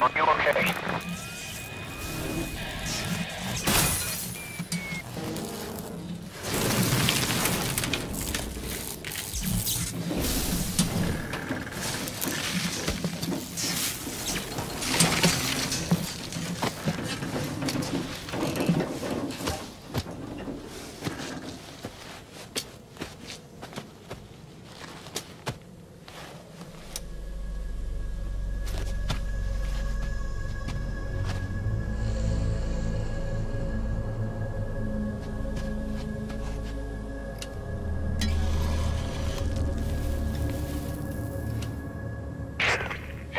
Are you okay?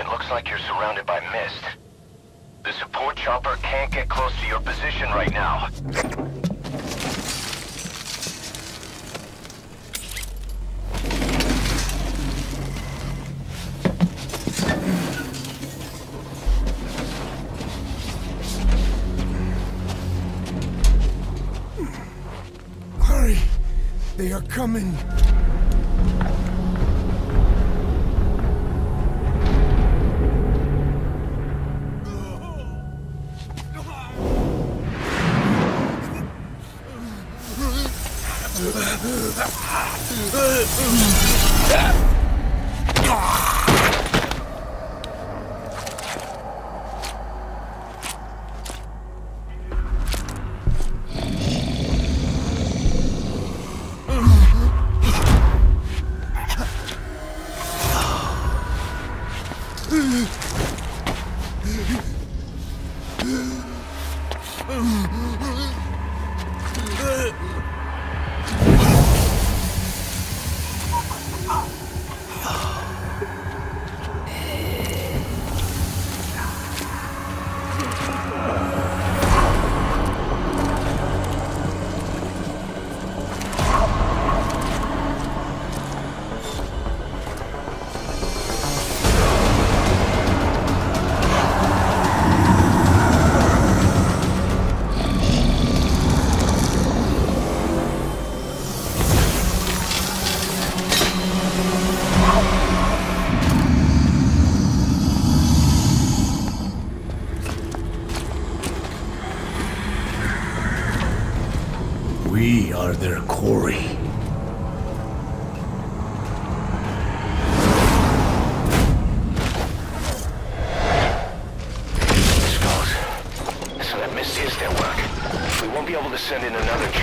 It looks like you're surrounded by mist. The support chopper can't get close to your position right now. Hurry! They are coming! We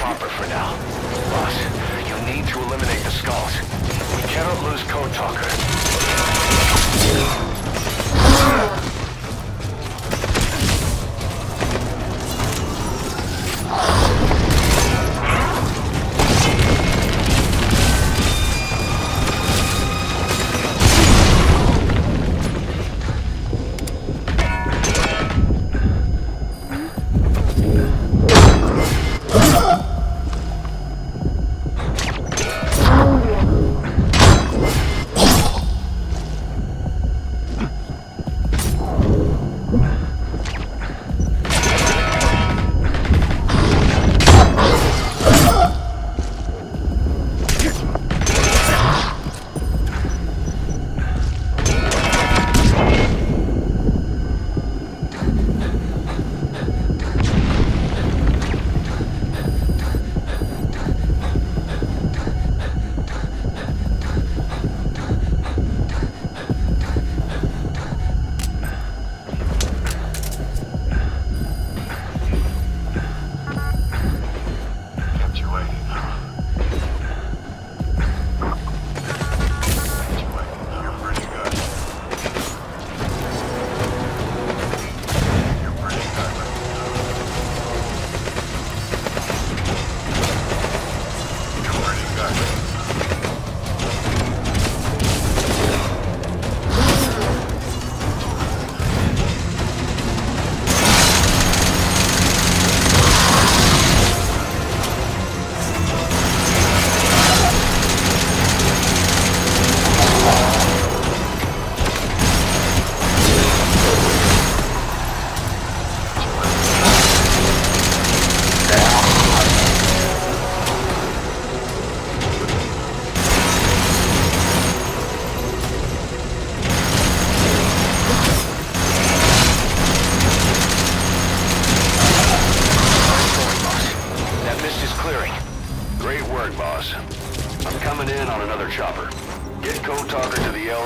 chopper for now. Boss, you need to eliminate the skulls. We cannot lose Code Talker.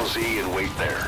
LZ and wait there.